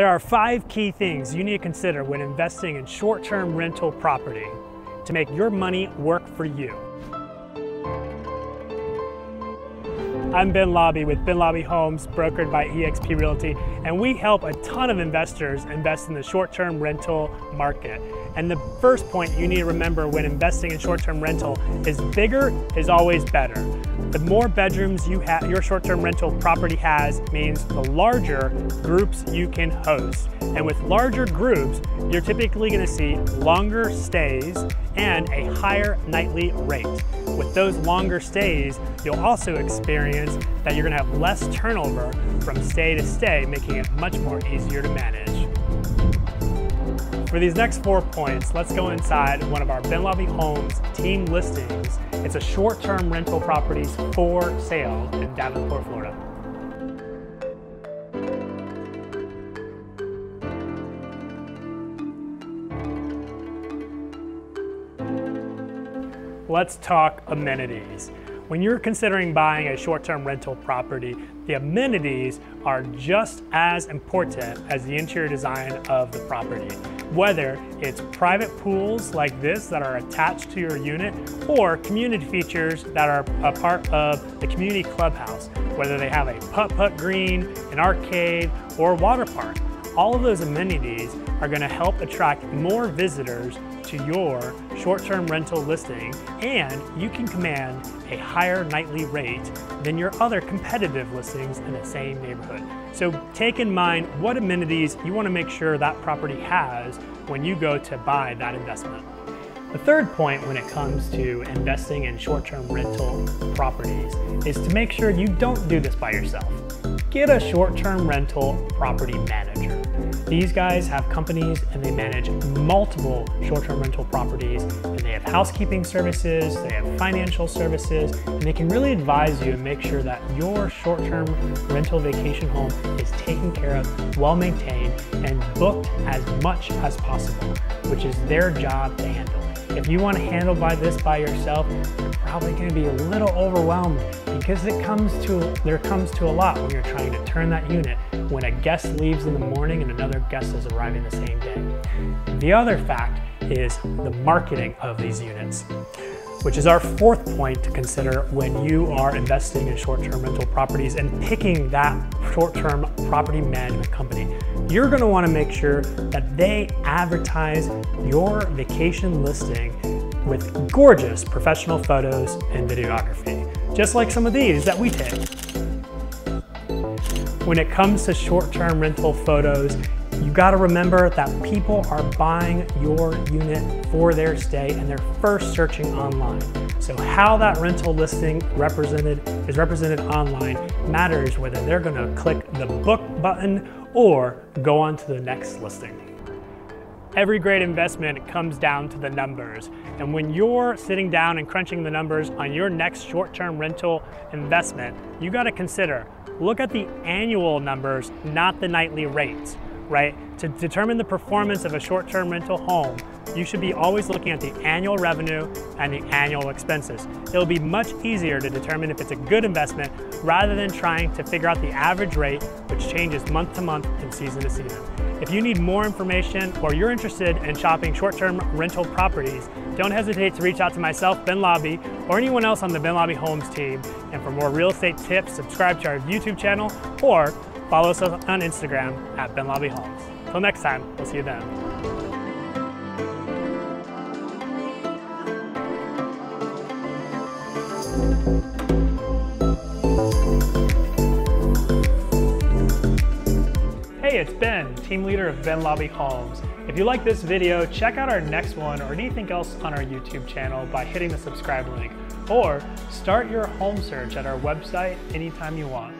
There are five key things you need to consider when investing in short-term rental property to make your money work for you. I'm Ben Laube with Ben Laube Homes, brokered by eXp Realty, and we help a ton of investors invest in the short-term rental market. And the first point you need to remember when investing in short-term rental is bigger is always better. The more bedrooms you have, your short-term rental property has means the larger groups you can host. And with larger groups, you're typically gonna see longer stays and a higher nightly rate. With those longer stays, you'll also experience that you're gonna have less turnover from stay to stay, making it much more easier to manage. For these next four points, let's go inside one of our Ben Laube Homes team listings. It's a short-term rental properties for sale in Davenport, Florida. let's talk amenities. When you're considering buying a short-term rental property, the amenities are just as important as the interior design of the property. Whether it's private pools like this that are attached to your unit or community features that are a part of the community clubhouse, whether they have a putt-putt green, an arcade, or a water park. All of those amenities are gonna help attract more visitors to your short-term rental listing and you can command a higher nightly rate than your other competitive listings in the same neighborhood. So take in mind what amenities you wanna make sure that property has when you go to buy that investment. The third point when it comes to investing in short-term rental properties is to make sure you don't do this by yourself. Get a short-term rental property manager. These guys have companies and they manage multiple short-term rental properties and they have housekeeping services, they have financial services, and they can really advise you and make sure that your short-term rental vacation home is taken care of, well maintained, and booked as much as possible, which is their job to handle. If you want to handle by this by yourself, you're probably going to be a little overwhelmed because it comes to there comes to a lot when you're trying to turn that unit when a guest leaves in the morning and another guest is arriving the same day. The other fact is the marketing of these units which is our fourth point to consider when you are investing in short-term rental properties and picking that short-term property management company. You're gonna wanna make sure that they advertise your vacation listing with gorgeous professional photos and videography, just like some of these that we take. When it comes to short-term rental photos, you gotta remember that people are buying your unit for their stay and they're first searching online. So how that rental listing represented is represented online matters whether they're gonna click the book button or go on to the next listing. Every great investment comes down to the numbers. And when you're sitting down and crunching the numbers on your next short-term rental investment, you gotta consider, look at the annual numbers, not the nightly rates right? To determine the performance of a short-term rental home, you should be always looking at the annual revenue and the annual expenses. It'll be much easier to determine if it's a good investment rather than trying to figure out the average rate, which changes month to month and season to season. If you need more information or you're interested in shopping short-term rental properties, don't hesitate to reach out to myself, Ben Laube, or anyone else on the Ben Laube Homes team. And for more real estate tips, subscribe to our YouTube channel or Follow us on Instagram at Ben Laube Homes. Till next time, we'll see you then. Hey, it's Ben, team leader of Ben Laube Homes. If you like this video, check out our next one or anything else on our YouTube channel by hitting the subscribe link, or start your home search at our website anytime you want.